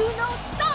You know, stop!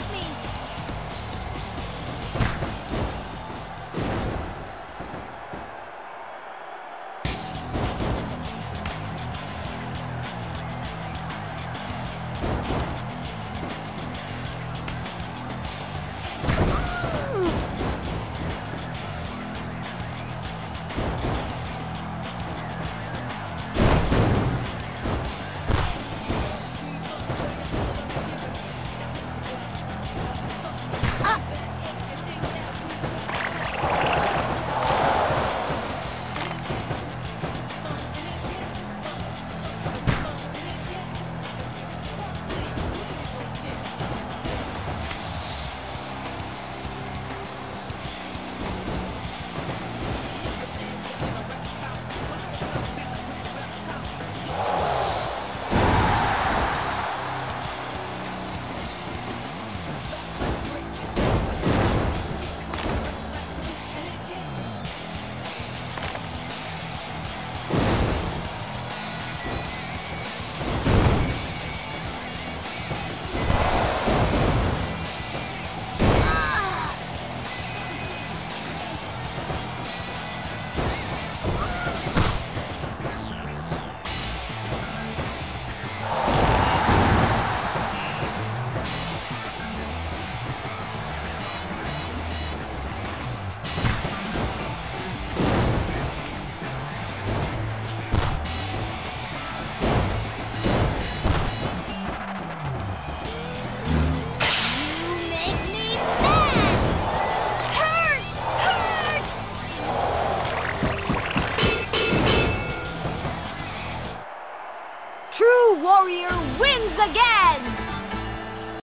again!